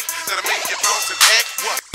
that'll make you bounce and act what?